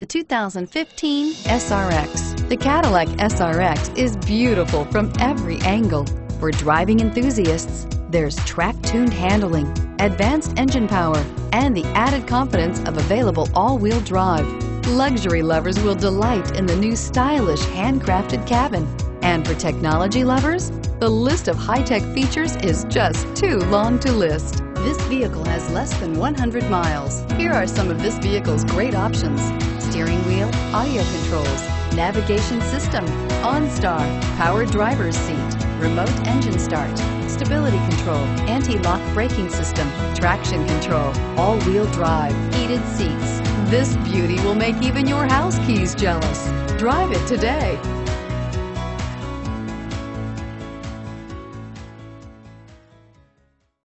The 2015 SRX. The Cadillac SRX is beautiful from every angle. For driving enthusiasts, there's track-tuned handling, advanced engine power, and the added confidence of available all-wheel drive. Luxury lovers will delight in the new stylish handcrafted cabin. And for technology lovers, the list of high-tech features is just too long to list. This vehicle has less than 100 miles. Here are some of this vehicle's great options steering wheel, audio controls, navigation system, OnStar, power driver's seat, remote engine start, stability control, anti-lock braking system, traction control, all-wheel drive, heated seats. This beauty will make even your house keys jealous. Drive it today.